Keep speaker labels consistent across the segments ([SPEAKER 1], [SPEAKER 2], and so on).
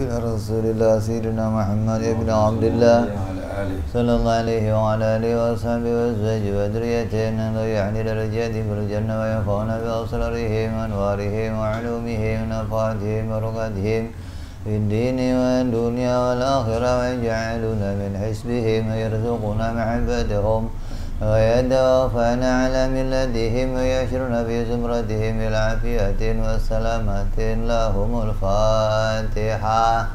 [SPEAKER 1] إلى رسول الله سيدنا محمد بن عبد الله صلى الله عليه وعلى آله وأصحابه وأزواجه وذريته أنه يعني درجاتهم في الجنة وينفعنا بأسرارهم وأنوارهم وعلومهم ونفعاتهم ورقاتهم في الدين والدنيا والآخرة ويجعلنا من حسبهم ويرزقنا محبتهم ويتوفانا على ملتهم ويحشرنا في زمرتهم بالعافية والسلامة لهم الفاتحة.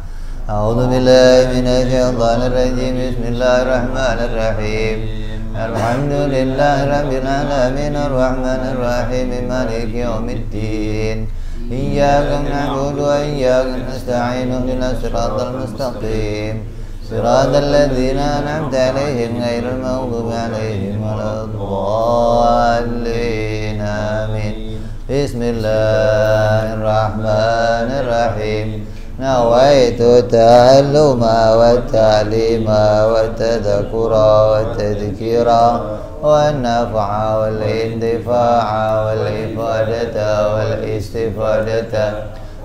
[SPEAKER 1] أعوذ بالله من الشيطان الرجيم. بسم الله الرحمن الرحيم. الحمد لله رب العالمين. الرحمن الرحيم. مالك يوم الدين. إياك نعبد وإياك نستعين. اهدنا الصراط المستقيم. صراط الذين أنعمت عليهم غير المغضوب عليهم ولا الضالين آمين. بسم الله الرحمن الرحيم. نويت التعلم والتعليم والتذكر والتذكير والنفع والاندفاع والإفادة والإستفادة.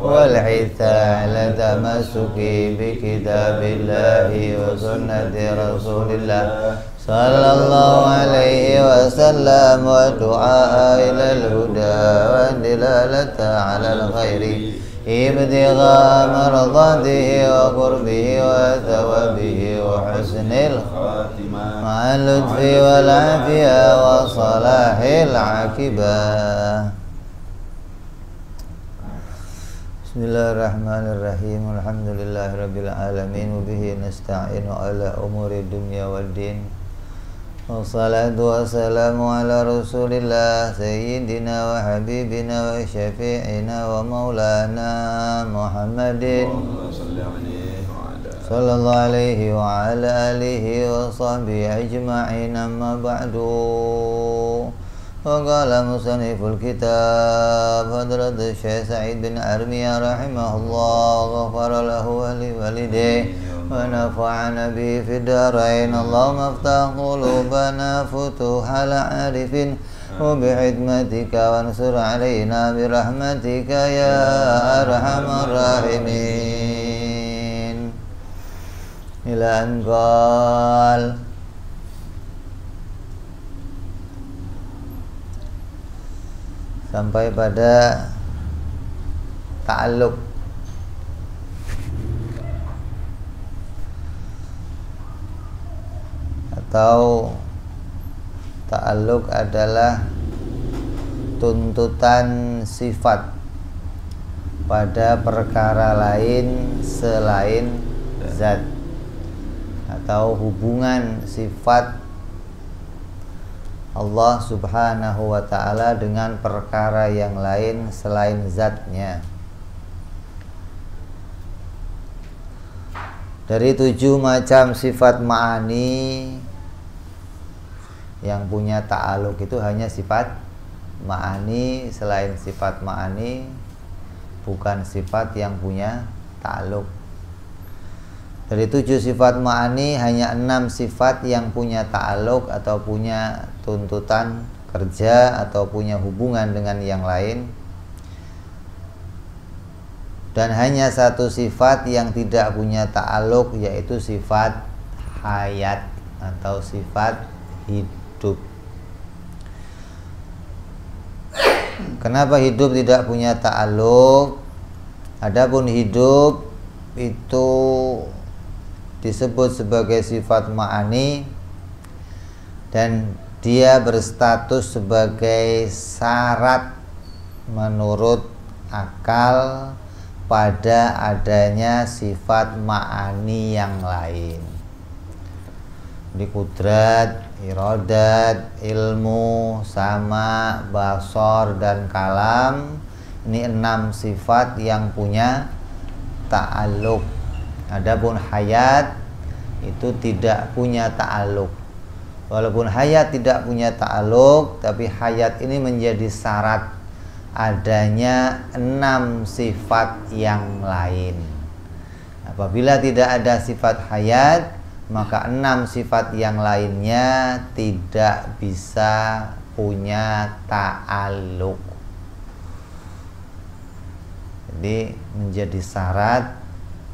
[SPEAKER 1] والحث على التمسك بكتاب الله وسنة رسول الله صلى الله عليه وسلم والدعاء إلى الهدى والدلالة على الخير ابتغاء مرضاته وقربه وثوابه وحسن الخاتمة مع اللطف والعافية وصلاح العاقبة. بسم الله الرحمن الرحيم. الحمد لله رب العالمين وبه نستعين على أمور الدنيا والدين. والصلاة والسلام على رسول الله سيدنا وحبيبنا وشفيعنا ومولانا محمد. صلى الله عليه وعلى آله وصحبه أجمعين أما بعد. وقال مصنف الكتاب حضرة الشيخ سعيد بن أرمية رحمه الله غفر له ولوالديه ونفعنا به في الدارين. اللهم افتح قلوبنا فتوح العارف وبحكمتك وانصر علينا برحمتك يا أرحم الراحمين. إلى أن قال sampai pada ta'alluq. Atau ta'alluq adalah tuntutan sifat pada perkara lain selain zat atau hubungan sifat Allah Subhanahu wa taala dengan perkara yang lain selain zatnya. Dari tujuh macam sifat ma'ani yang punya ta'aluk itu hanya sifat ma'ani selain sifat ma'ani bukan sifat yang punya ta'aluk. Dari tujuh sifat ma'ani hanya enam sifat yang punya ta'aluk atau punya tuntutan kerja atau punya hubungan dengan yang lain. Dan hanya satu sifat yang tidak punya ta'aluk yaitu sifat hayat atau sifat hidup. Kenapa hidup tidak punya ta'aluk adapun hidup itu disebut sebagai sifat ma'ani dan dia berstatus sebagai syarat menurut akal pada adanya sifat ma'ani yang lain. Di kudrat, irodat, ilmu, sama, basor, dan kalam ini enam sifat yang punya ta'aluk adapun hayat itu tidak punya ta'aluk Walaupun hayat tidak punya ta'aluk Tapi hayat ini menjadi syarat Adanya enam sifat yang lain. Apabila tidak ada sifat hayat Maka enam sifat yang lainnya Tidak bisa punya ta'aluk Jadi menjadi syarat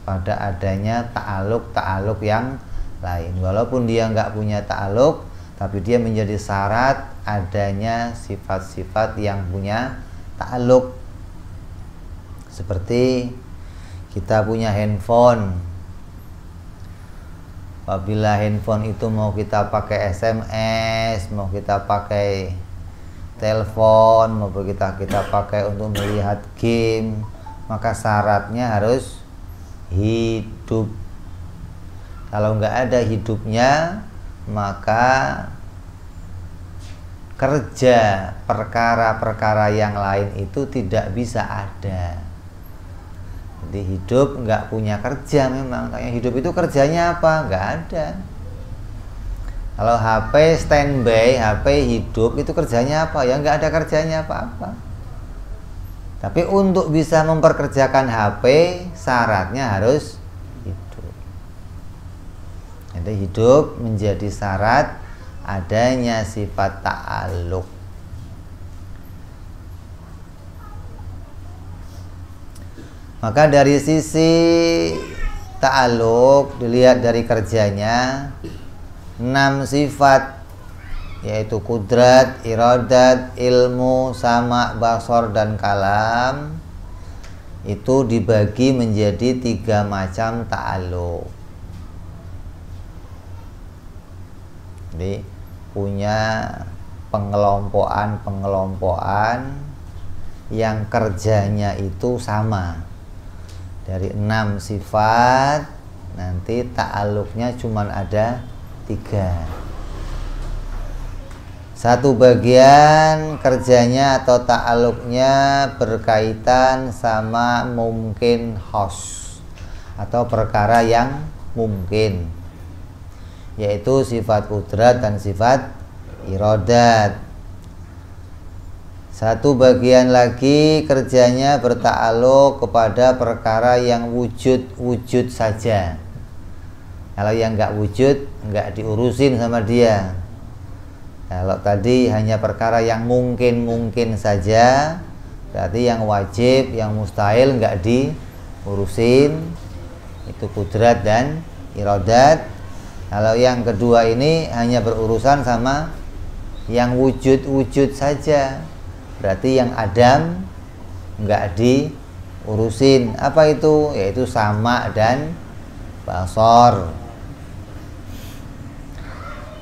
[SPEAKER 1] pada adanya ta'aluk-ta'aluk yang lain. Walaupun dia nggak punya ta'aluk tapi dia menjadi syarat adanya sifat-sifat yang punya ta'aluk seperti kita punya handphone. Apabila handphone itu mau kita pakai SMS mau kita pakai telepon mau kita kita pakai untuk melihat game maka syaratnya harus hidup kalau nggak ada hidupnya maka kerja perkara-perkara yang lain itu tidak bisa ada. Jadi hidup nggak punya kerja memang. Tanya hidup itu kerjanya apa? Nggak ada. Kalau HP standby HP hidup itu kerjanya apa? Ya nggak ada kerjanya apa-apa. Tapi untuk bisa memperkerjakan HP syaratnya harus jadi hidup menjadi syarat adanya sifat ta'aluk. Maka dari sisi ta'aluk dilihat dari kerjanya enam sifat yaitu kudrat, iradat, ilmu, sama, basor dan kalam itu dibagi menjadi tiga macam ta'aluk. Jadi punya pengelompokan-pengelompokan yang kerjanya itu sama. Dari enam sifat nanti ta'aluknya cuma ada tiga. Satu bagian kerjanya atau ta'aluknya berkaitan sama mungkin host atau perkara yang mungkin yaitu sifat kudrat dan sifat irodat satu bagian lagi kerjanya bertakluk kepada perkara yang wujud-wujud saja. Kalau yang nggak wujud nggak diurusin sama dia. Kalau tadi hanya perkara yang mungkin-mungkin saja berarti yang wajib yang mustahil nggak diurusin. Itu kudrat dan irodat kalau yang kedua ini hanya berurusan sama yang wujud-wujud saja. Berarti yang Adam nggak diurusin. Apa itu? Yaitu sama dan basor.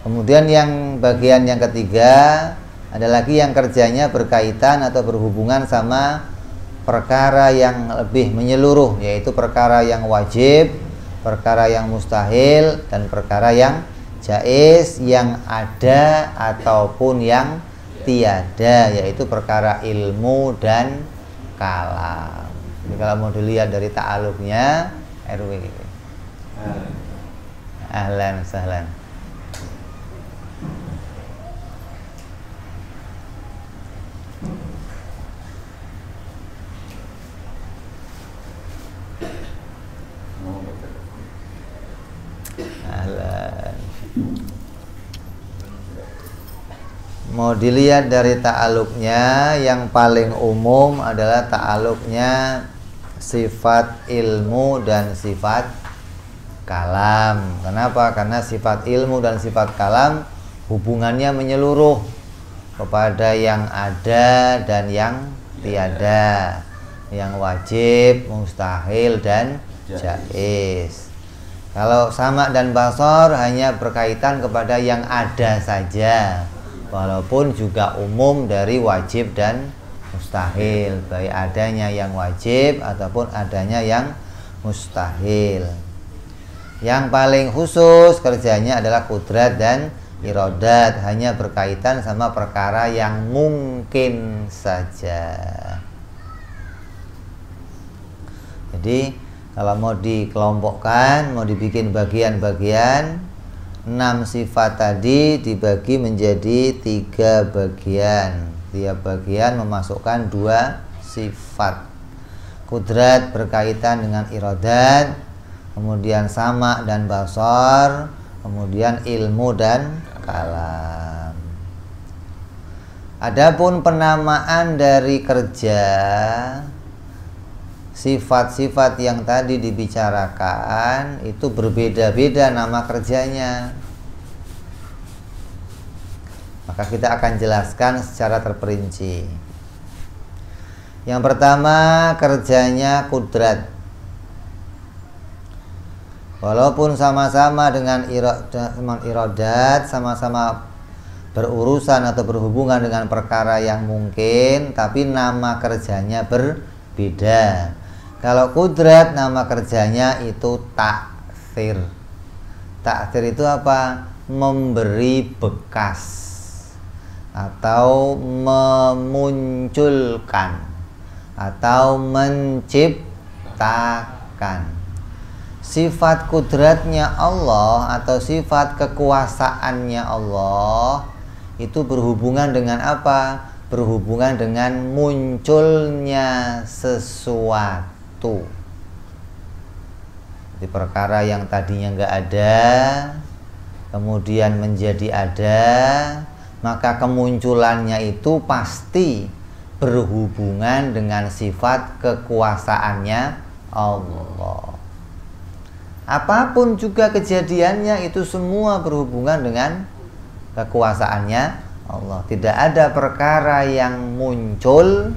[SPEAKER 1] Kemudian yang bagian yang ketiga ada lagi yang kerjanya berkaitan atau berhubungan sama perkara yang lebih menyeluruh yaitu perkara yang wajib perkara yang mustahil dan perkara yang jais yang ada ataupun yang tiada yaitu perkara ilmu dan kalam. Jadi kalau mau dilihat dari ta'aluknya RW. Ahlan sahlan. Mau dilihat dari ta'aluknya yang paling umum adalah ta'aluknya sifat ilmu dan sifat kalam. Kenapa? karena sifat ilmu dan sifat kalam hubungannya menyeluruh kepada yang ada dan yang tiada. Yang wajib, mustahil dan jais kalau sama dan basor hanya berkaitan kepada yang ada saja. Walaupun juga umum dari wajib dan mustahil. Baik adanya yang wajib ataupun adanya yang mustahil. Yang paling khusus kerjanya adalah kudrat dan irodat. Hanya berkaitan sama perkara yang mungkin saja. Jadi kalau mau dikelompokkan mau dibikin bagian-bagian enam sifat tadi dibagi menjadi tiga bagian. Tiap bagian memasukkan dua sifat. Kudrat berkaitan dengan irodat kemudian sama dan basor kemudian ilmu dan kalam. Adapun penamaan dari kerja sifat-sifat yang tadi dibicarakan itu berbeda-beda nama kerjanya. Maka kita akan jelaskan secara terperinci. Yang pertama kerjanya kudrat. Walaupun sama-sama dengan irodat, sama-sama berurusan atau berhubungan dengan perkara yang mungkin, tapi nama kerjanya berbeda. Kalau kudrat nama kerjanya itu taksir. Taksir itu apa? Memberi bekas atau memunculkan atau menciptakan sifat kudratnya Allah atau sifat kekuasaannya Allah itu berhubungan dengan apa? Berhubungan dengan munculnya sesuatu. Di perkara yang tadinya nggak ada, kemudian menjadi ada, maka kemunculannya itu pasti berhubungan dengan sifat kekuasaannya Allah apa pun juga kejadiannya itu semua berhubungan dengan kekuasaannya Allah. Tidak ada perkara yang muncul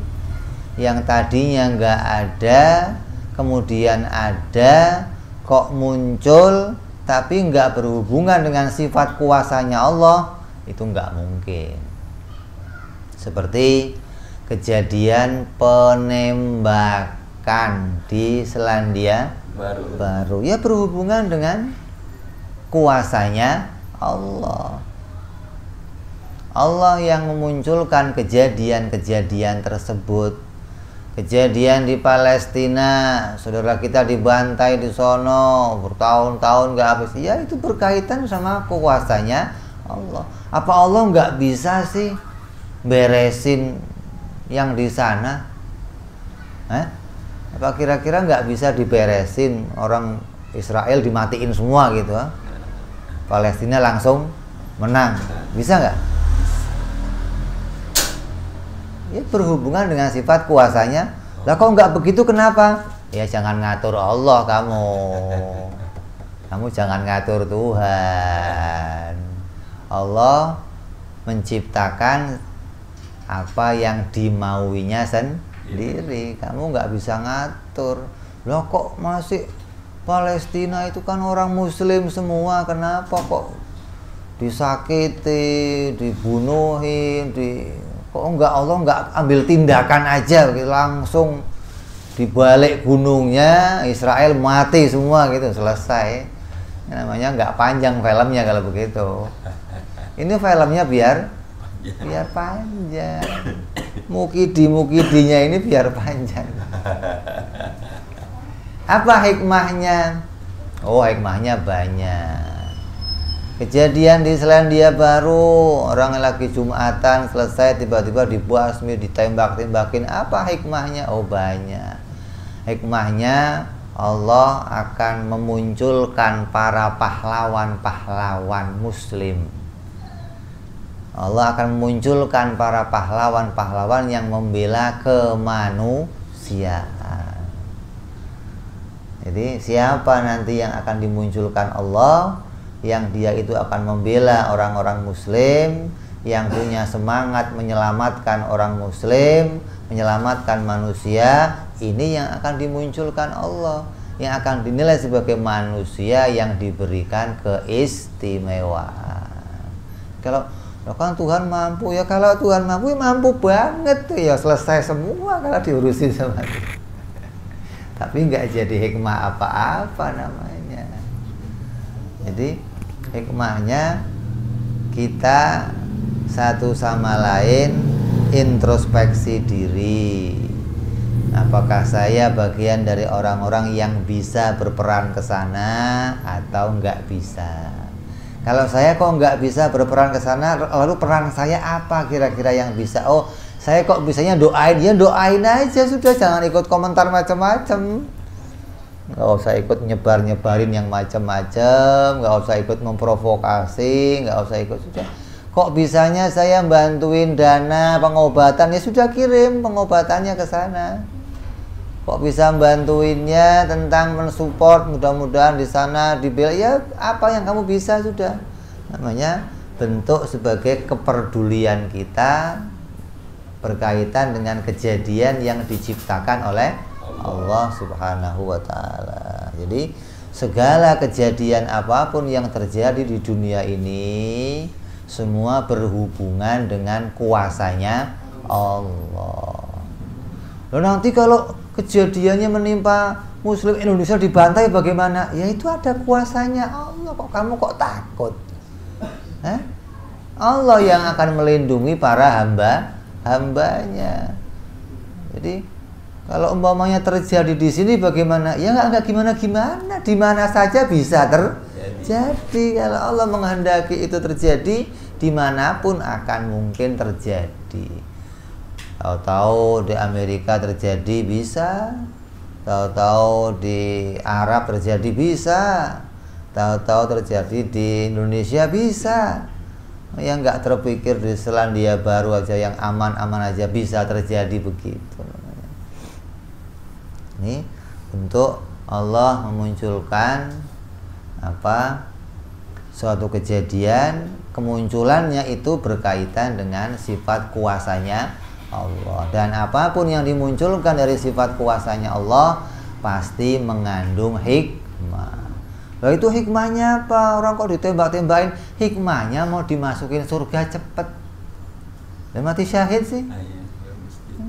[SPEAKER 1] yang tadinya nggak ada, kemudian ada, kok muncul tapi nggak berhubungan dengan sifat kuasanya Allah itu nggak mungkin. Seperti kejadian penembakan di Selandia baru. Baru. Ya berhubungan dengan kuasanya Allah. Allah yang memunculkan kejadian-kejadian tersebut kejadian di Palestina saudara kita dibantai di sono bertahun-tahun nggak habis. Ya itu berkaitan sama kuasanya Allah. Apa Allah nggak bisa sih beresin yang di sana? Eh? apa kira-kira nggak bisa diberesin orang Israel dimatiin semua gitu ha? Palestina langsung menang. Bisa nggak ya berhubungan dengan sifat kuasanya. Lah kok nggak begitu kenapa? Ya jangan ngatur Allah kamu. Kamu jangan ngatur Tuhan. Allah menciptakan apa yang dimauinya sendiri. Kamu nggak bisa ngatur. Loh kok masih Palestina itu kan orang Muslim semua? Kenapa kok disakiti dibunuhin di kok nggak Allah nggak ambil tindakan aja gitu, langsung dibalik gunungnya Israel mati semua gitu. Selesai. Namanya nggak panjang filmnya kalau begitu. Ini filmnya biar biar panjang. Mukidi mukidinya ini biar panjang. Apa hikmahnya? Oh hikmahnya banyak kejadian di Selandia Baru orang lagi jumatan selesai tiba-tiba dibasmi ditembak-tembakin. Apa hikmahnya? Oh banyak. Hikmahnya Allah akan memunculkan para pahlawan-pahlawan muslim. Allah akan memunculkan para pahlawan-pahlawan yang membela kemanusiaan. Jadi siapa nanti yang akan dimunculkan? Allah yang dia itu akan membela orang-orang muslim yang punya semangat menyelamatkan orang muslim, menyelamatkan manusia, ini yang akan dimunculkan Allah yang akan dinilai sebagai manusia yang diberikan keistimewaan. Kalau Loh kan Tuhan mampu ya kalau Tuhan mampu ya mampu banget tuh ya selesai semua kalau diurusin sama dia. Tapi nggak jadi hikmah apa-apa namanya. Jadi hikmahnya kita satu sama lain introspeksi diri. Apakah saya bagian dari orang-orang yang bisa berperan ke sana atau nggak bisa? Kalau saya kok nggak bisa berperan ke sana, lalu peran saya apa kira-kira yang bisa? Oh, saya kok bisanya doain, ya doain aja sudah, jangan ikut komentar macam-macam. Nggak usah ikut nyebar-nyebarin yang macam-macam, nggak usah ikut memprovokasi, nggak usah ikut sudah. Kok bisanya saya bantuin dana pengobatan ya sudah kirim pengobatannya ke sana. kok bisa bantuinnya tentang mensupport mudah-mudahan di sana dibela ya apa yang kamu bisa sudah namanya bentuk sebagai kepedulian kita berkaitan dengan kejadian yang diciptakan oleh Allah Subhanahu wa taala. Jadi segala kejadian apa pun yang terjadi di dunia ini semua berhubungan dengan kuasanya Allah. Lalu nanti kalau kejadiannya menimpa muslim Indonesia dibantai bagaimana? Ya itu ada kuasanya Allah kok kamu kok takut? Eh? Allah yang akan melindungi para hamba hambanya. Jadi kalau umpamanya terjadi di sini bagaimana? Ya nggak nggak gimana gimana, di mana saja bisa terjadi. Kalau Allah menghendaki itu terjadi, di mana pun akan mungkin terjadi. Tahu-tahu di Amerika terjadi bisa, tahu-tahu di Arab terjadi bisa, tahu-tahu terjadi di Indonesia bisa. Yang nggak terpikir di Selandia Baru aja yang aman-aman aja bisa terjadi begitu. Ini untuk Allah memunculkan apa suatu kejadian kemunculannya itu berkaitan dengan sifat kuasanya Allah dan apa pun yang dimunculkan dari sifat kuasanya Allah pasti mengandung hikmah. Lalu itu hikmahnya apa? Orang kok ditembak-tembakin, hikmahnya mau dimasukin surga cepet. Dan mati syahid sih.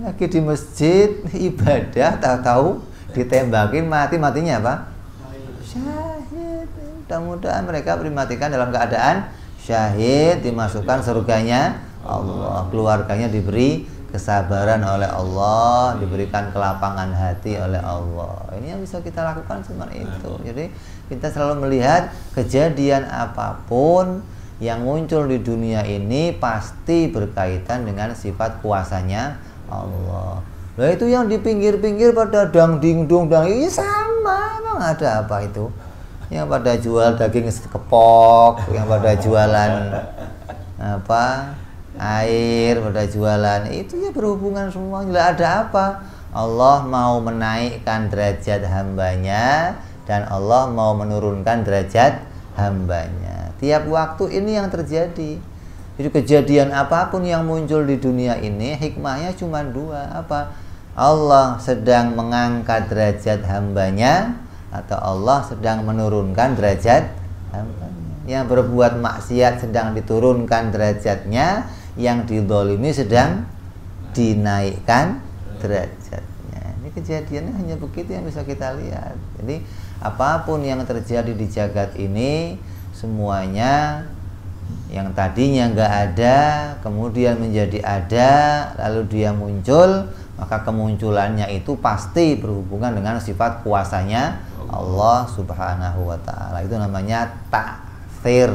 [SPEAKER 1] Lagi di masjid ibadah tahu-tahu ditembakin mati matinya apa? Syahid. Mudah-mudahan mereka dimatikan dalam keadaan syahid dimasukkan surganya Allah keluarganya diberi kesabaran oleh Allah, diberikan kelapangan hati oleh Allah. Ini yang bisa kita lakukan cuma itu. Jadi kita selalu melihat kejadian apa pun yang muncul di dunia ini pasti berkaitan dengan sifat kuasanya Allah. Nah itu yang di pinggir-pinggir pada dang ding dung dang. Ini sama, emang ada apa itu? Yang pada jual daging kepok, yang pada jualan apa? Air pada jualan. Itu ya berhubungan semua. Nggak ada apa? Allah mau menaikkan derajat hambanya dan Allah mau menurunkan derajat hambanya. Tiap waktu ini yang terjadi jadi kejadian apa pun yang muncul di dunia ini hikmahnya cuma dua apa Allah sedang mengangkat derajat hambanya atau Allah sedang menurunkan derajat hambanya yang berbuat maksiat sedang diturunkan derajatnya yang didolimi sedang dinaikkan derajatnya. Ini kejadiannya hanya begitu yang bisa kita lihat. Jadi apa pun yang terjadi di jagat ini semuanya yang tadinya nggak ada kemudian menjadi ada lalu dia muncul maka kemunculannya itu pasti berhubungan dengan sifat kuasanya Allah Subhanahu wa taala. Itu namanya takfir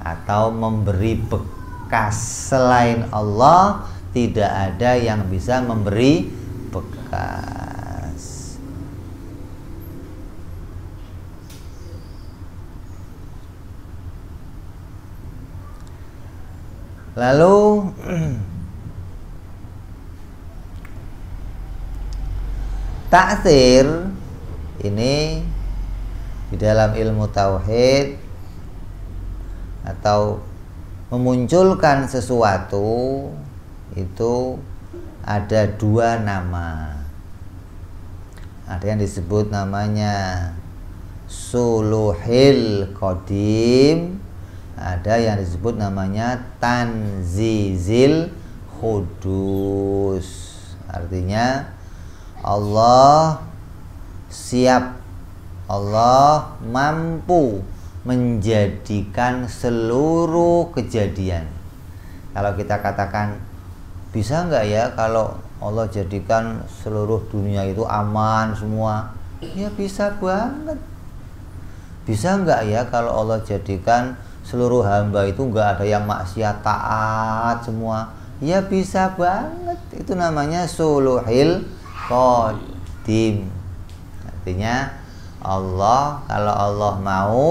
[SPEAKER 1] atau memberi bekas selain Allah tidak ada yang bisa memberi bekas. Lalu taksir ini di dalam ilmu tauhid atau memunculkan sesuatu itu ada dua nama. Ada yang disebut namanya Suluhil Qadim, ada yang disebut namanya Tanzizil Hudus. Artinya Allah siap Allah mampu menjadikan seluruh kejadian. Kalau kita katakan bisa nggak ya kalau Allah jadikan seluruh dunia itu aman semua? Ya bisa banget. Bisa nggak ya kalau Allah jadikan seluruh hamba itu nggak ada yang maksiat taat semua? Ya bisa banget. Itu namanya suluhil qadim. Artinya Allah kalau Allah mau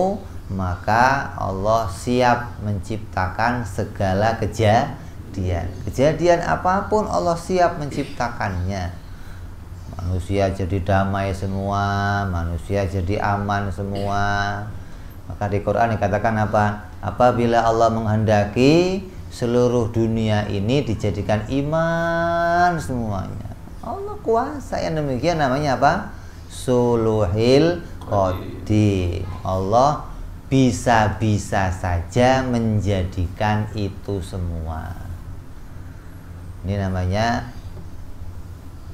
[SPEAKER 1] maka Allah siap menciptakan segala kejadian. Kejadian apa pun Allah siap menciptakannya. manusia jadi damai semua manusia jadi aman semua maka di Quran dikatakan apa? Apabila Allah menghendaki seluruh dunia ini dijadikan iman semuanya. Allah kuasa yang demikian namanya apa? Suluhil qadim Allah bisa-bisa saja menjadikan itu semua. Ini namanya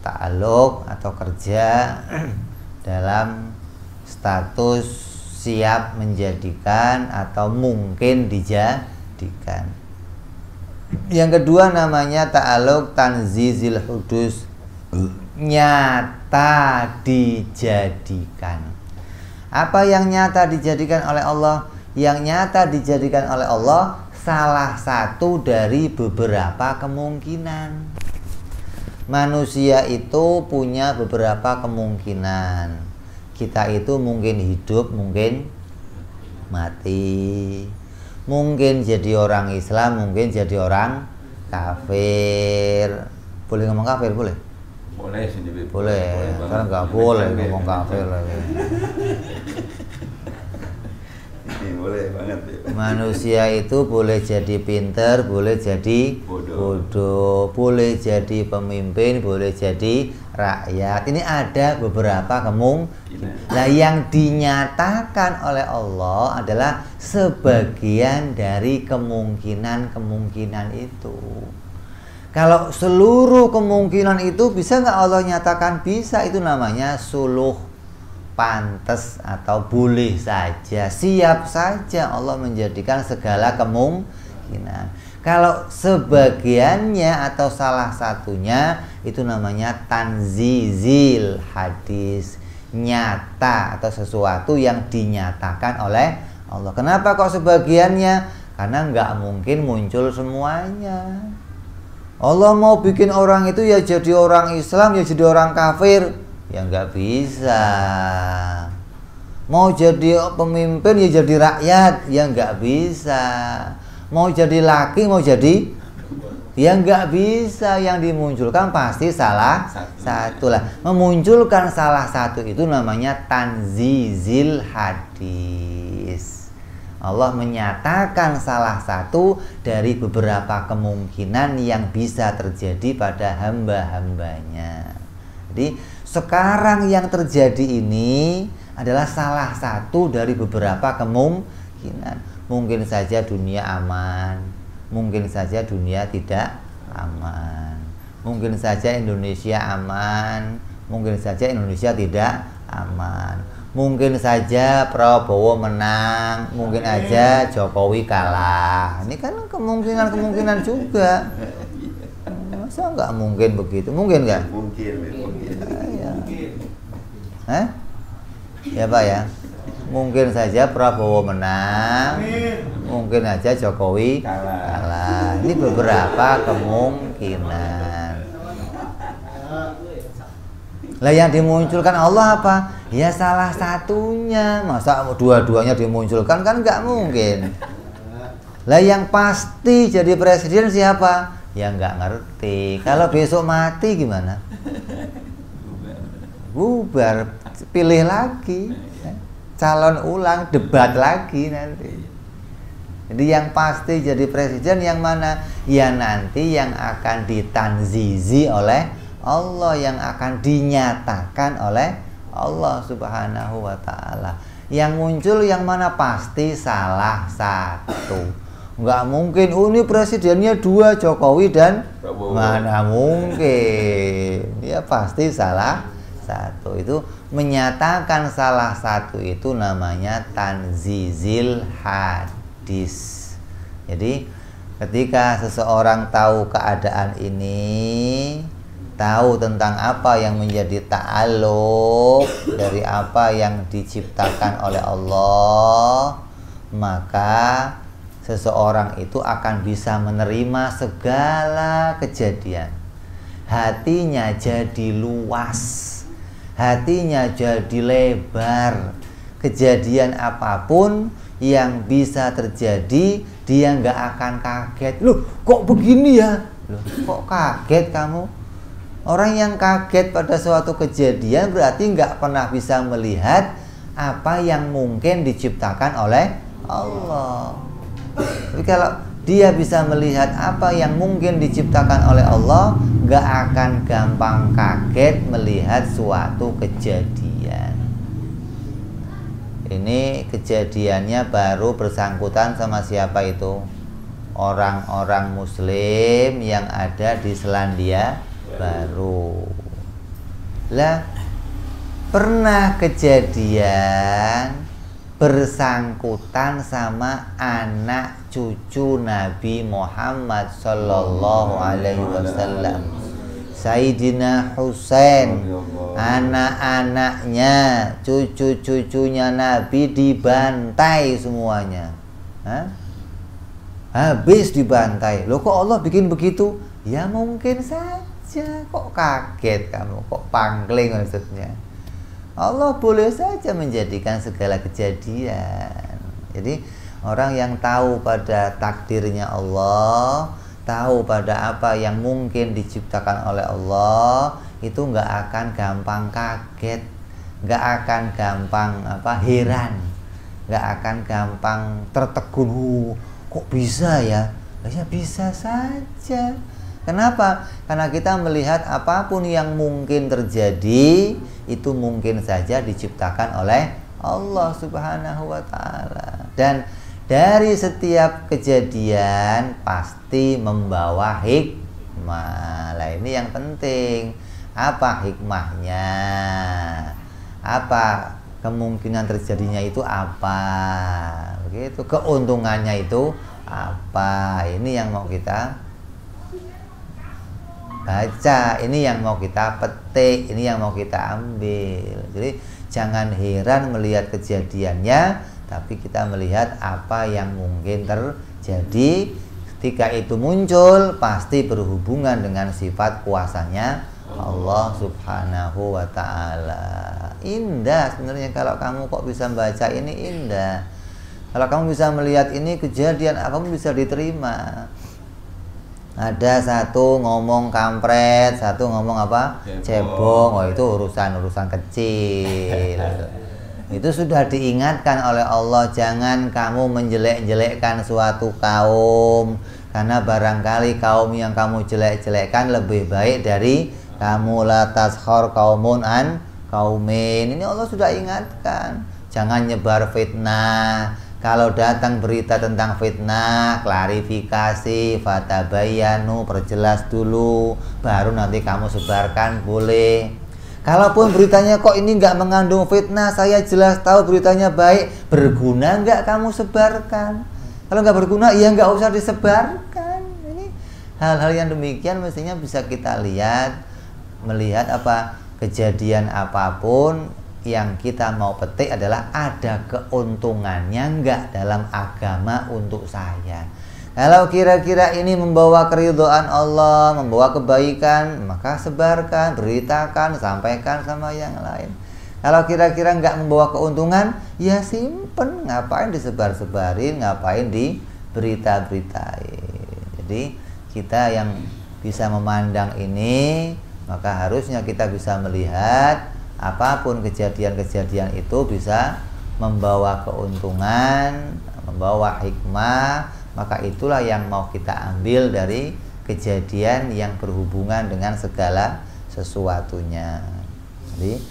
[SPEAKER 1] ta'aluk atau kerja dalam status siap menjadikan atau mungkin dijadikan. Yang kedua namanya ta'aluk tanzizil hudus nyata dijadikan. Apa yang nyata dijadikan oleh Allah? Yang nyata dijadikan oleh Allah salah satu dari beberapa kemungkinan manusia itu punya beberapa kemungkinan. Kita itu mungkin hidup, mungkin mati. Mungkin jadi orang Islam, mungkin jadi orang kafir. Boleh ngomong kafir, boleh?
[SPEAKER 2] Boleh
[SPEAKER 1] sendiri. Boleh. boleh Sekarang nggak boleh ngomong kafir lagi.
[SPEAKER 2] boleh banget ya.
[SPEAKER 1] Manusia itu boleh jadi pinter, boleh jadi bodoh. bodoh, boleh jadi pemimpin, boleh jadi rakyat. Ini ada beberapa kemungkinan. Nah, yang dinyatakan oleh Allah adalah sebagian dari kemungkinan-kemungkinan itu. Kalau seluruh kemungkinan itu bisa nggak Allah nyatakan bisa itu namanya suluh pantas atau boleh saja, siap saja Allah menjadikan segala kemungkinan. Kalau sebagiannya atau salah satunya itu namanya tanzizil hadis nyata atau sesuatu yang dinyatakan oleh Allah. Kenapa kok sebagiannya? Karena nggak mungkin muncul semuanya. Allah mau bikin orang itu ya jadi orang Islam ya jadi orang kafir ya nggak bisa. Mau jadi pemimpin ya jadi rakyat ya nggak bisa. Mau jadi laki mau jadi? Ya nggak bisa. Yang dimunculkan pasti salah satu, lah. Memunculkan salah satu itu namanya tanzizil hadis. Allah menyatakan salah satu dari beberapa kemungkinan yang bisa terjadi pada hamba-hambanya. Jadi sekarang yang terjadi ini adalah salah satu dari beberapa kemungkinan. Mungkin saja dunia aman, mungkin saja dunia tidak aman. Mungkin saja Indonesia aman, mungkin saja Indonesia tidak aman. Mungkin saja Prabowo menang, mungkin aja Jokowi kalah. Ini kan kemungkinan-kemungkinan juga. Masa nggak mungkin begitu? Mungkin nggak?
[SPEAKER 2] Mungkin, mungkin.
[SPEAKER 1] Ya, ya. Ya Pak ya. Mungkin saja Prabowo menang, mungkin aja Jokowi kalah. kalah. Ini beberapa kemungkinan. Lah yang dimunculkan Allah apa? Ya salah satunya. Masa dua-duanya dimunculkan kan nggak mungkin. Lah yang pasti jadi presiden siapa? ya nggak ngerti kalau besok mati gimana bubar pilih lagi. Calon ulang debat lagi nanti. Jadi yang pasti jadi presiden yang mana? Ya nanti yang akan ditanzizi oleh Allah yang akan dinyatakan oleh Allah Subhanahu wa taala. Yang muncul yang mana? Pasti salah satu. Nggak mungkin. Oh ini presidennya dua Jokowi dan Prabowo. mana mungkin? Ya pasti salah satu. Itu menyatakan salah satu itu namanya tanzizil hadis. Jadi ketika seseorang tahu keadaan ini tahu tentang apa yang menjadi ta'aluk dari apa yang diciptakan oleh Allah maka seseorang itu akan bisa menerima segala kejadian. Hatinya jadi luas, hatinya jadi lebar. Kejadian apa pun yang bisa terjadi, dia nggak akan kaget. Loh, kok begini ya? Loh, kok kaget kamu? Orang yang kaget pada suatu kejadian berarti nggak pernah bisa melihat apa yang mungkin diciptakan oleh Allah. Tapi kalau dia bisa melihat apa yang mungkin diciptakan oleh Allah, nggak akan gampang kaget melihat suatu kejadian. Ini kejadiannya baru bersangkutan sama siapa itu? Orang-orang Muslim yang ada di Selandia baru lah pernah kejadian bersangkutan sama anak cucu Nabi Muhammad Sallallahu Alaihi Wasallam. Sayyidina Husain anak-anaknya cucu-cucunya Nabi dibantai semuanya. Hah? habis dibantai. Loh kok Allah bikin begitu? Ya mungkin saja. Kok kaget kamu? Kok pangling maksudnya Allah boleh saja menjadikan segala kejadian. Jadi orang yang tahu pada takdirnya Allah tahu pada apa yang mungkin diciptakan oleh Allah itu nggak akan gampang kaget nggak akan gampang apa heran nggak akan gampang tertegun kok bisa ya? Ya bisa saja Kenapa? Karena kita melihat apa pun yang mungkin terjadi itu mungkin saja diciptakan oleh Allah Subhanahu wa taala. Dan dari setiap kejadian pasti membawa hikmah. Lah ini yang penting. Apa hikmahnya? Apa kemungkinan terjadinya itu apa? Begitu. Keuntungannya itu apa? Ini yang mau kita baca. Ini yang mau kita petik ini yang mau kita ambil. Jadi jangan heran melihat kejadiannya tapi kita melihat apa yang mungkin terjadi. Ketika itu muncul pasti berhubungan dengan sifat kuasanya Allah subhanahu wa ta'ala. Indah sebenarnya kalau kamu kok bisa baca ini indah. Kalau kamu bisa melihat ini kejadian apa bisa diterima ada satu ngomong kampret, satu ngomong apa? Cebong. Oh, itu urusan-urusan kecil. itu sudah diingatkan oleh Allah jangan kamu menjelek-jelekkan suatu kaum karena barangkali kaum yang kamu jelek-jelekkan lebih baik dari kamu latas khor kaumun an kaumin. Ini Allah sudah ingatkan. Jangan nyebar fitnah, kalau datang berita tentang fitnah, klarifikasi, fatabayanu, perjelas dulu, baru nanti kamu sebarkan boleh. Kalaupun beritanya kok ini nggak mengandung fitnah, saya jelas tahu beritanya baik, berguna nggak kamu sebarkan? Kalau nggak berguna, ya nggak usah disebarkan. Ini hal-hal yang demikian mestinya bisa kita lihat, melihat apa kejadian apa pun yang kita mau petik adalah ada keuntungannya enggak dalam agama untuk saya. Kalau kira-kira ini membawa keridhaan Allah, membawa kebaikan, maka sebarkan, beritakan, sampaikan sama yang lain. Kalau kira-kira enggak membawa keuntungan, ya simpen, ngapain disebar-sebarin, ngapain di berita-beritain. Jadi kita yang bisa memandang ini, maka harusnya kita bisa melihat apa pun kejadian-kejadian itu bisa membawa keuntungan, membawa hikmah, maka itulah yang mau kita ambil dari kejadian yang berhubungan dengan segala sesuatunya. Jadi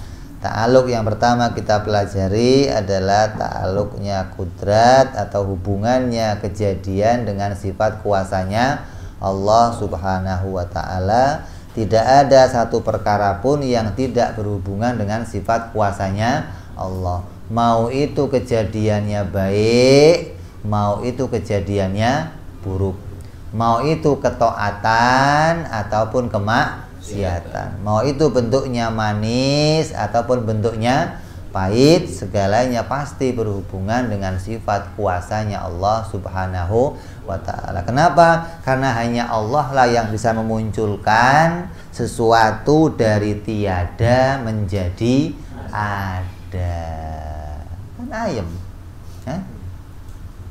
[SPEAKER 1] ta'aluk yang pertama kita pelajari adalah ta'aluknya kudrat atau hubungannya kejadian dengan sifat kuasanya Allah Subhanahu wa taala tidak ada satu perkara pun yang tidak berhubungan dengan sifat kuasanya Allah. Mau itu kejadiannya baik, mau itu kejadiannya buruk. Mau itu ketaatan ataupun kemaksiatan. Mau itu bentuknya manis ataupun bentuknya pahit segalanya pasti berhubungan dengan sifat kuasanya Allah Subhanahu wa taala. Kenapa? Karena hanya Allah lah yang bisa memunculkan sesuatu dari tiada menjadi ada. Kan ayam. Hah?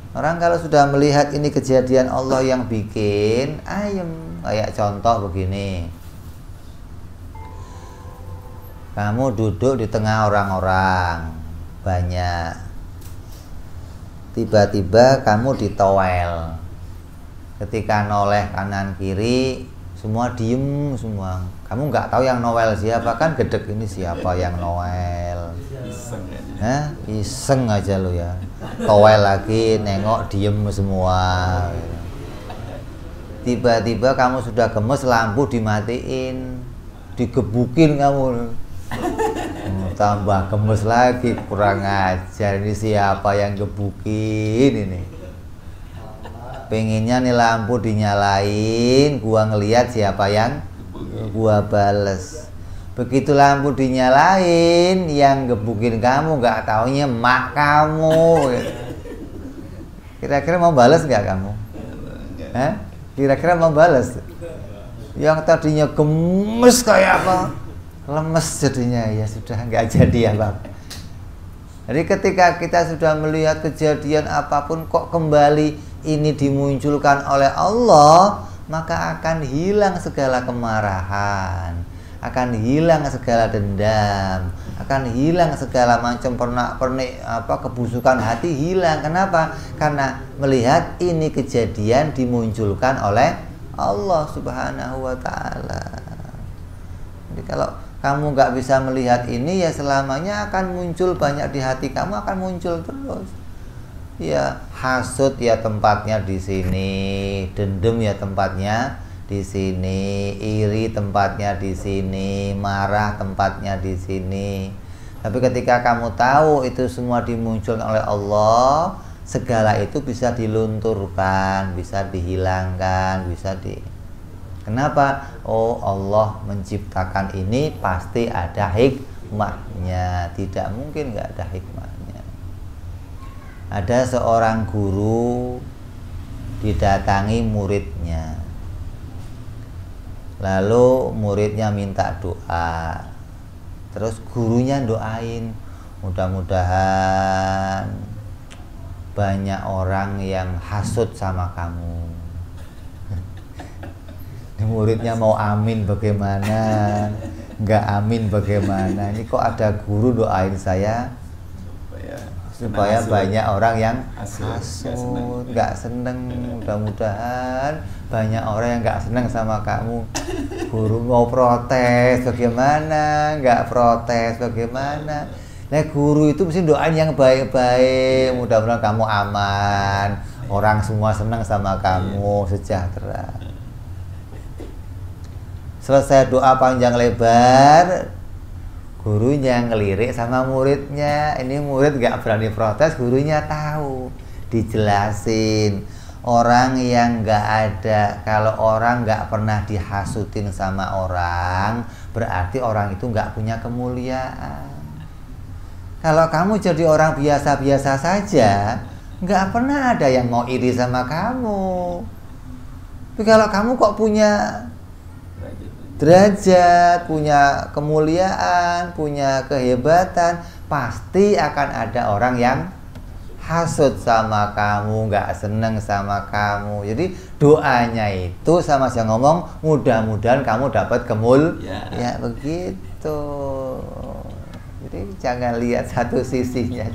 [SPEAKER 1] Orang kalau sudah melihat ini kejadian Allah yang bikin ayam kayak contoh begini. Kamu duduk di tengah orang-orang. Banyak. Tiba-tiba kamu ditowel ketika noleh kanan kiri semua diem semua. Kamu nggak tahu yang Noel siapa. Kan gedek ini siapa yang Noel? Iseng aja Hah? iseng aja lo ya. Towel lagi nengok diem semua. Tiba-tiba kamu sudah gemes lampu dimatiin. Digebukin kamu hmm, tambah gemes lagi kurang ajar ini siapa yang gebukin ini. Pengennya nih lampu dinyalain gua ngeliat siapa yang gua bales. Begitu lampu dinyalain yang gebukin kamu nggak taunya mak kamu. Kira-kira mau balas nggak kamu? Kira-kira mau balas yang tadinya gemes kayak apa lemes jadinya ya sudah nggak jadi apa jadi ketika kita sudah melihat kejadian apa pun kok kembali ini dimunculkan oleh Allah, maka akan hilang segala kemarahan, akan hilang segala dendam, akan hilang segala macam pernak pernik apa kebusukan hati hilang. Kenapa? Karena melihat ini kejadian dimunculkan oleh Allah Subhanahu wa taala. Jadi kalau kamu nggak bisa melihat ini ya selamanya akan muncul banyak di hati kamu akan muncul terus. Ya hasut ya tempatnya di sini dendam ya tempatnya di sini iri tempatnya di sini marah tempatnya di sini. Tapi ketika kamu tahu itu semua dimunculkan oleh Allah segala itu bisa dilunturkan bisa dihilangkan bisa di kenapa? Oh Allah menciptakan ini pasti ada hikmahnya. Tidak mungkin nggak ada hikmah ada seorang guru didatangi muridnya. Lalu muridnya minta doa. Terus gurunya doain mudah-mudahan banyak orang yang hasut sama kamu muridnya mau amin bagaimana? Nggak amin bagaimana? Ini kok ada guru doain saya supaya banyak orang yang hasut nggak seneng. Mudah-mudahan banyak orang yang nggak seneng sama kamu. Guru mau protes bagaimana? Nggak protes bagaimana? Nah guru itu mesti doain yang baik-baik. Mudah-mudahan kamu aman. Orang semua senang sama kamu. Sejahtera selesai doa panjang lebar gurunya ngelirik sama muridnya. Ini murid gak berani protes gurunya tahu. Dijelasin. Orang yang gak ada kalau orang gak pernah dihasutin sama orang berarti orang itu gak punya kemuliaan. Kalau kamu jadi orang biasa-biasa saja gak pernah ada yang mau iri sama kamu. Tapi kalau kamu kok punya derajat, punya kemuliaan, punya kehebatan, pasti akan ada orang yang hasut sama kamu, nggak seneng sama kamu. Jadi doanya itu sama saya ngomong, mudah-mudahan kamu dapat kemul, ya. ya begitu. Jadi jangan lihat satu sisinya,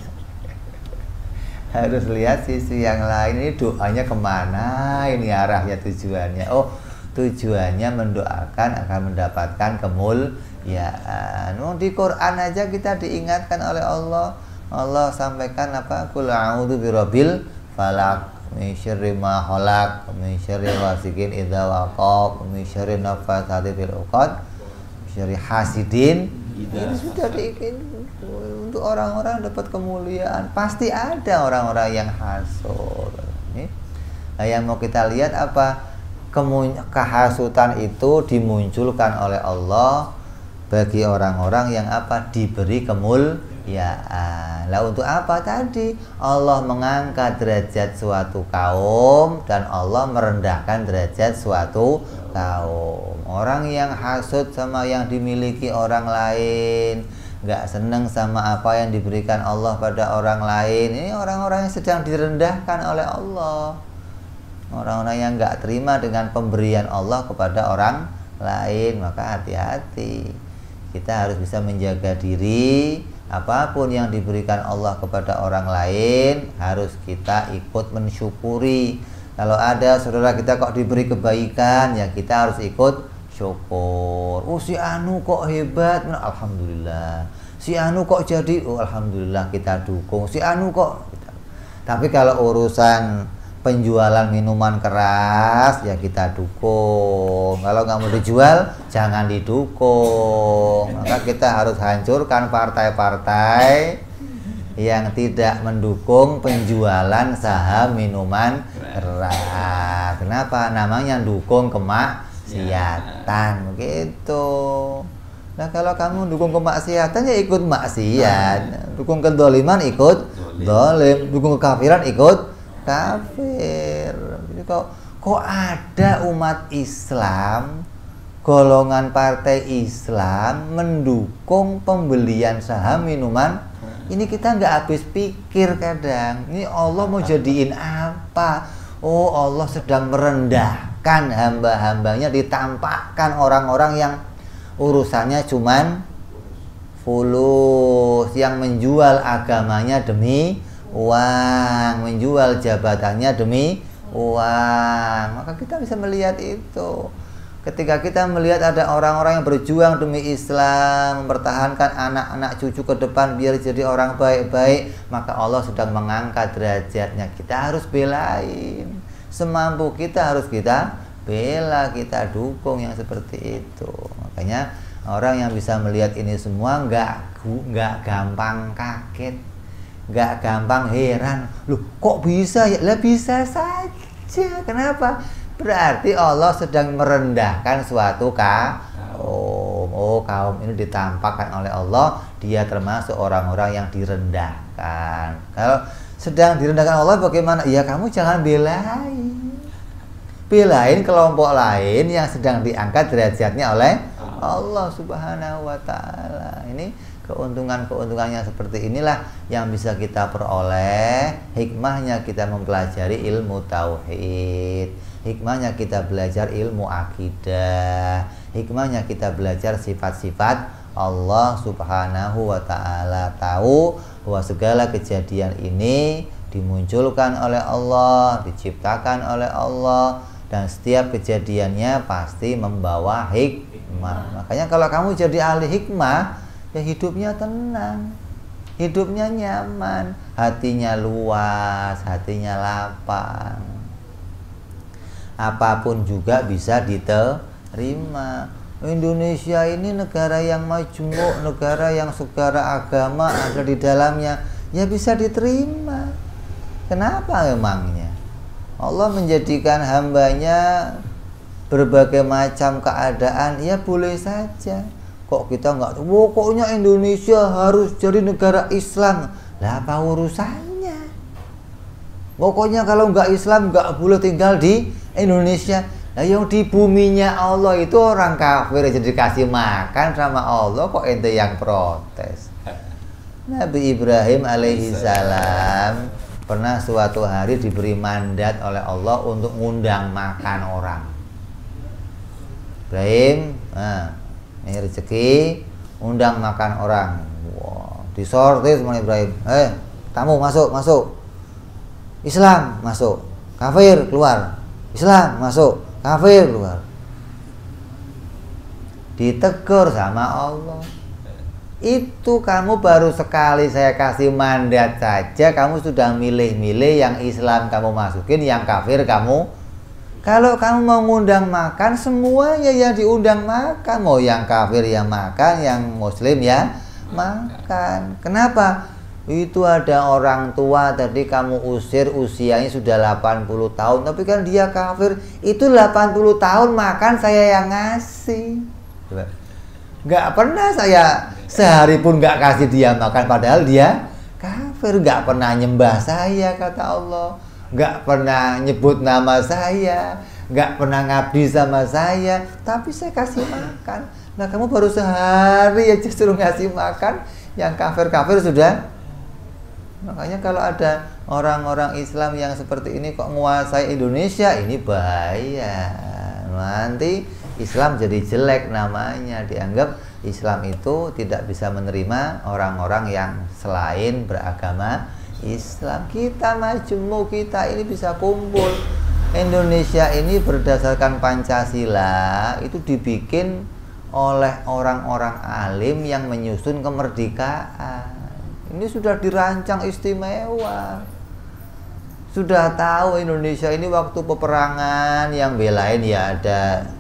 [SPEAKER 1] harus lihat sisi yang lain. Ini doanya ke mana? Ini arahnya tujuannya. Oh tujuannya mendoakan akan mendapatkan kemuliaan. Oh, di Quran aja kita diingatkan oleh Allah. Allah sampaikan apa? Qul a'udzu birabbil falaq min syarri ma khalaq min syarri ghasiqin idza waqab min syarri naffatsati fil 'uqad min syarri hasidin ini sudah diikin untuk orang-orang dapat kemuliaan pasti ada orang-orang yang hasud nah yang mau kita lihat apa kehasutan itu dimunculkan oleh Allah bagi orang-orang yang apa? Diberi kemul ya lah untuk apa tadi? Allah mengangkat derajat suatu kaum dan Allah merendahkan derajat suatu kaum. Orang yang hasut sama yang dimiliki orang lain nggak seneng sama apa yang diberikan Allah pada orang lain ini orang-orang yang sedang direndahkan oleh Allah orang-orang yang nggak terima dengan pemberian Allah kepada orang lain maka hati-hati. Kita harus bisa menjaga diri. Apa pun yang diberikan Allah kepada orang lain harus kita ikut mensyukuri. Kalau ada saudara kita kok diberi kebaikan ya kita harus ikut syukur. Oh si Anu kok hebat. Alhamdulillah. Si Anu kok jadi oh alhamdulillah kita dukung. Si Anu kok tapi kalau urusan penjualan minuman keras ya kita dukung. Kalau nggak mau dijual jangan didukung. Maka kita harus hancurkan partai-partai yang tidak mendukung penjualan saham minuman keras. Kenapa? Namanya dukung kemaksiatan. Begitu. Nah kalau kamu dukung kemaksiatan ya ikut maksiat. Dukung kedoliman ikut dolim. Dukung kekafiran ikut kafir. Jadi kok kok ada umat Islam golongan partai Islam mendukung pembelian saham minuman? Ini kita nggak habis pikir kadang. Ini Allah mau jadiin apa? Oh Allah sedang merendahkan hamba-hambanya ditampakkan orang-orang yang urusannya cuman fulus yang menjual agamanya demi uang, menjual jabatannya demi uang. Maka kita bisa melihat itu. Ketika kita melihat ada orang-orang yang berjuang demi Islam, mempertahankan anak-anak cucu ke depan biar jadi orang baik-baik, maka Allah sedang mengangkat derajatnya. Kita harus belain. Semampu kita harus kita bela, kita dukung yang seperti itu. Makanya orang yang bisa melihat ini semua nggak nggak gampang kaget nggak gampang heran. Loh kok bisa? Ya lah bisa saja. Kenapa? Berarti Allah sedang merendahkan suatu kaum. Oh kaum ini ditampakkan oleh Allah. Dia termasuk orang-orang yang direndahkan. Kalau sedang direndahkan Allah bagaimana? Ya kamu jangan belain. Belain kelompok lain yang sedang diangkat derajatnya oleh Allah Subhanahu wa taala. Ini keuntungan-keuntungannya seperti inilah yang bisa kita peroleh. Hikmahnya kita mempelajari ilmu tauhid. Hikmahnya kita belajar ilmu akidah. Hikmahnya kita belajar sifat-sifat Allah subhanahu wa ta'ala. Tahu bahwa segala kejadian ini dimunculkan oleh Allah diciptakan oleh Allah dan setiap kejadiannya pasti membawa hikmah. Makanya kalau kamu jadi ahli hikmah ya hidupnya tenang hidupnya nyaman hatinya luas hatinya lapang. Apa pun juga bisa diterima. Indonesia ini negara yang majmuk negara yang segala agama ada di dalamnya ya bisa diterima. Kenapa memangnya Allah menjadikan hambanya berbagai macam keadaan ya boleh saja. Kok kita nggak pokoknya Indonesia harus jadi negara Islam. Lah apa urusannya? Pokoknya kalau nggak Islam nggak boleh tinggal di Indonesia. Nah yang di buminya Allah itu orang kafir jadi dikasih makan sama Allah kok ente yang protes. Nabi Ibrahim alaihi salam pernah suatu hari diberi mandat oleh Allah untuk ngundang makan orang. Ibrahim, nah, ini rezeki undang makan orang. Wow, disortir sama Ibrahim. Eh tamu masuk masuk. Islam masuk. Kafir keluar. Islam masuk. Kafir keluar. Ditegur sama Allah itu kamu baru sekali saya kasih mandat saja kamu sudah milih-milih yang Islam kamu masukin yang kafir kamu kalau kamu mau ngundang makan, semuanya yang diundang makan. Mau yang kafir yang makan, yang muslim ya makan. Kenapa? Itu ada orang tua tadi kamu usir usianya sudah 80 tahun. Tapi kan dia kafir. Itu 80 tahun makan saya yang ngasih. Gak pernah saya sehari pun gak kasih dia makan. Padahal dia kafir. Gak pernah nyembah saya kata Allah nggak pernah nyebut nama saya, nggak pernah ngabdi sama saya, tapi saya kasih makan. Nah kamu baru sehari aja suruh ngasih makan, yang kafir-kafir sudah. Makanya kalau ada orang-orang Islam yang seperti ini kok menguasai Indonesia, ini bahaya. Nanti Islam jadi jelek namanya dianggap Islam itu tidak bisa menerima orang-orang yang selain beragama Islam. Kita majemuk kita ini bisa kumpul. Indonesia ini berdasarkan Pancasila itu dibikin oleh orang-orang alim yang menyusun kemerdekaan. Ini sudah dirancang istimewa. Sudah tahu Indonesia ini waktu peperangan yang belain ya ada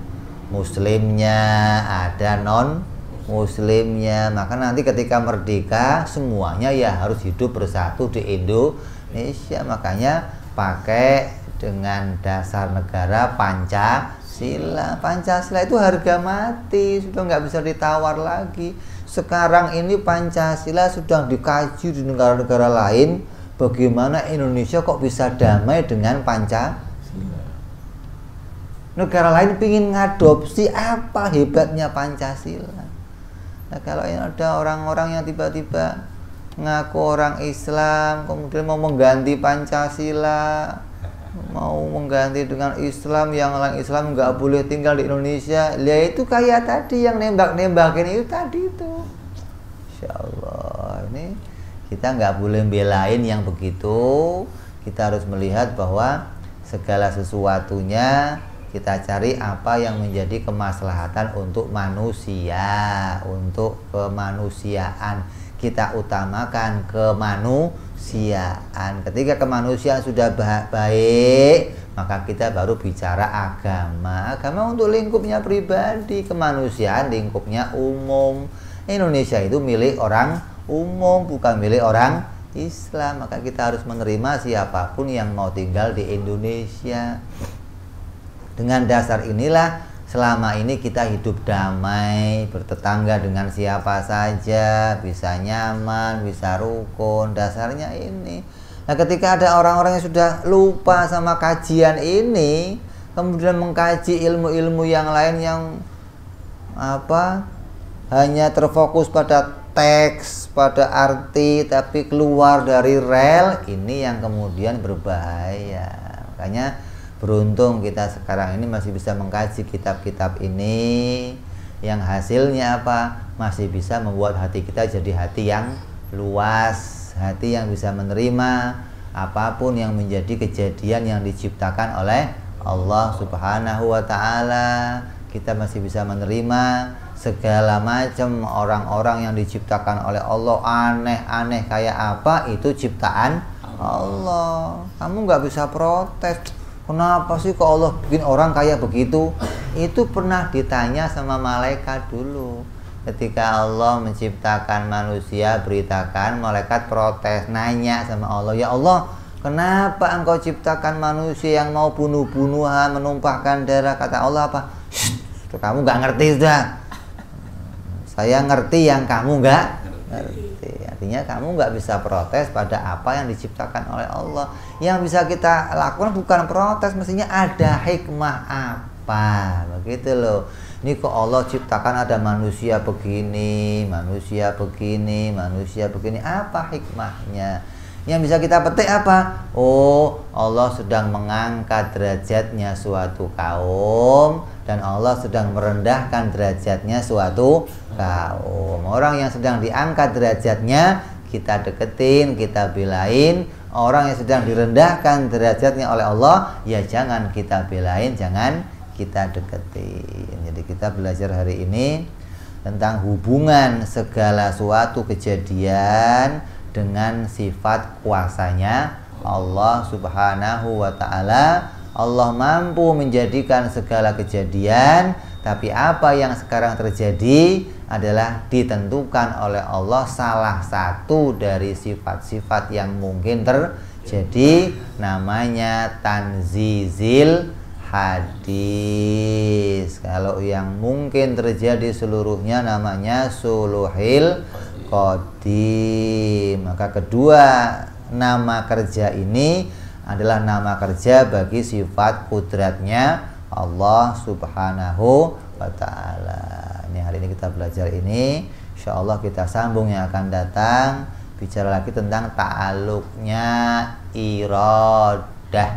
[SPEAKER 1] muslimnya ada non muslimnya. Maka nanti ketika merdeka semuanya ya harus hidup bersatu di Indonesia. Makanya pakai dengan dasar negara Pancasila. Pancasila itu harga mati sudah nggak bisa ditawar lagi. Sekarang ini Pancasila sudah dikaji di negara-negara lain bagaimana Indonesia kok bisa damai dengan Pancasila? Negara lain ingin ngadopsi apa hebatnya Pancasila Nah, kalau ada orang-orang yang tiba-tiba ngaku orang Islam, kemudian mau mengganti Pancasila, mau mengganti dengan Islam yang orang Islam nggak boleh tinggal di Indonesia, ya itu kayak tadi yang nembak-nembakin itu tadi itu. Insya Allah ini kita nggak boleh belain yang begitu. Kita harus melihat bahwa segala sesuatunya kita cari apa yang menjadi kemaslahatan untuk manusia, untuk kemanusiaan. Kita utamakan kemanusiaan. Ketika kemanusiaan sudah baik, maka kita baru bicara agama. Agama untuk lingkupnya pribadi, kemanusiaan lingkupnya umum. Indonesia itu milik orang umum, bukan milik orang Islam. Maka kita harus menerima siapa pun yang mau tinggal di Indonesia. Dengan dasar inilah selama ini kita hidup damai, bertetangga dengan siapa saja, bisa nyaman, bisa rukun. Dasarnya ini. Nah, ketika ada orang-orang yang sudah lupa sama kajian ini, kemudian mengkaji ilmu-ilmu yang lain yang apa? hanya terfokus pada teks, pada arti tapi keluar dari rel, ini yang kemudian berbahaya. Makanya beruntung kita sekarang ini masih bisa mengkaji kitab-kitab ini. Yang hasilnya apa? Masih bisa membuat hati kita jadi hati yang luas hati yang bisa menerima apa pun yang menjadi kejadian yang diciptakan oleh Allah Subhanahu wa taala. Kita masih bisa menerima segala macam orang-orang yang diciptakan oleh Allah aneh-aneh kayak apa itu ciptaan Allah. Kamu nggak bisa protes Kenapa sih kok Allah bikin orang kayak begitu? Itu pernah ditanya sama malaikat dulu. Ketika Allah menciptakan manusia, beritakan malaikat protes, nanya sama Allah, "Ya Allah, kenapa Engkau ciptakan manusia yang mau bunuh-bunuhan, menumpahkan darah?" Kata Allah apa? kamu nggak ngerti sudah. Saya ngerti yang kamu nggak ngerti. Artinya kamu nggak bisa protes pada apa yang diciptakan oleh Allah. Yang bisa kita lakukan bukan protes mestinya ada hikmah apa. Begitu loh. Ini kok Allah ciptakan ada manusia begini manusia begini manusia begini. Apa hikmahnya? Yang bisa kita petik apa? Oh Allah sedang mengangkat derajatnya suatu kaum dan Allah sedang merendahkan derajatnya suatu kaum. Orang yang sedang diangkat derajatnya kita deketin kita belain. Orang yang sedang direndahkan derajatnya oleh Allah ya jangan kita belain jangan kita deketin. Jadi kita belajar hari ini tentang hubungan segala suatu kejadian dengan sifat kuasanya Allah subhanahu wa ta'ala Allah mampu menjadikan segala kejadian tapi apa yang sekarang terjadi adalah ditentukan oleh Allah salah satu dari sifat-sifat yang mungkin terjadi namanya tanzizil hadis. Kalau yang mungkin terjadi seluruhnya namanya suluhil qadim. Maka kedua nama kerja ini adalah nama kerja bagi sifat kudratnya Allah subhanahu wa ta'ala ini hari ini kita belajar ini Insya Allah kita sambung yang akan datang bicara lagi tentang ta'aluknya iradah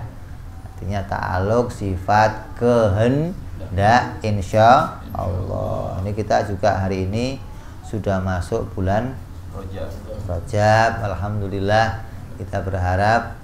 [SPEAKER 1] artinya ta'aluk sifat kehendak insya Allah. Ini kita juga hari ini sudah masuk bulan
[SPEAKER 2] Rojab.
[SPEAKER 1] Rajab. Alhamdulillah kita berharap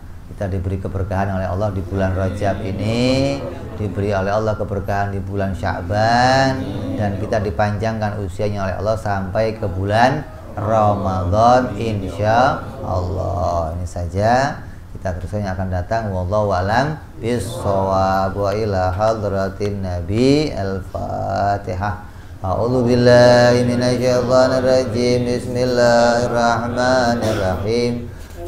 [SPEAKER 1] kita diberi keberkahan oleh Allah di bulan Rajab ini, diberi oleh Allah keberkahan di bulan Sya'ban dan kita dipanjangkan usianya oleh Allah sampai ke bulan Ramadan insya Allah. Ini saja. Kita terusnya akan datang. Wallahu alam bisawab wa ila hadratin nabi al-fatihah. A'udzu billahi minasyaitonir rajim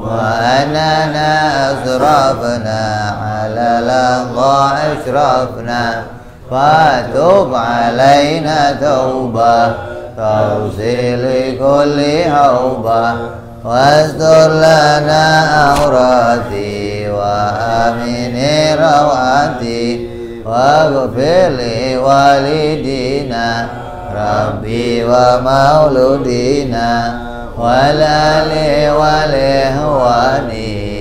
[SPEAKER 1] وأننا أسرفنا على الأرض أشرفنا فتوب علينا توبة توصيل كل حوبة واستر لنا عوراتي وآمن روعتي واغفر لوالدينا ربي ومولودينا والآل والإخوان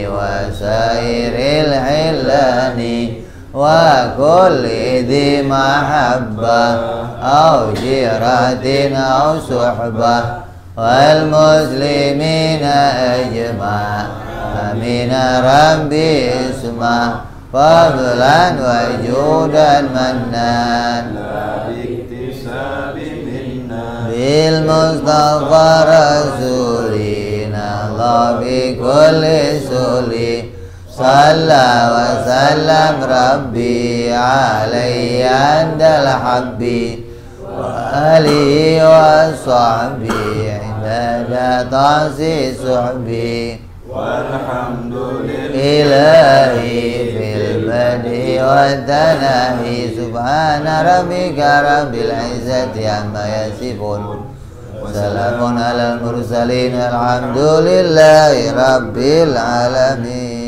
[SPEAKER 1] وسائر الحلان وكل ذي محبة أو جيرة أو صحبة والمسلمين أجمع. أمين. ربي اسمع. فضلا وجودا منان
[SPEAKER 2] باكتساب منا
[SPEAKER 1] بالمصطفى رسولنا الله بكل سولي صلى وسلم ربي علي عند الحب وآله وصحبه عند تعصي صحبي
[SPEAKER 2] والحمد لله
[SPEAKER 1] في البدء والتناهي سبحان ربك رب العزة عما يصفون. وسلام على المرسلين الحمد لله رب العالمين.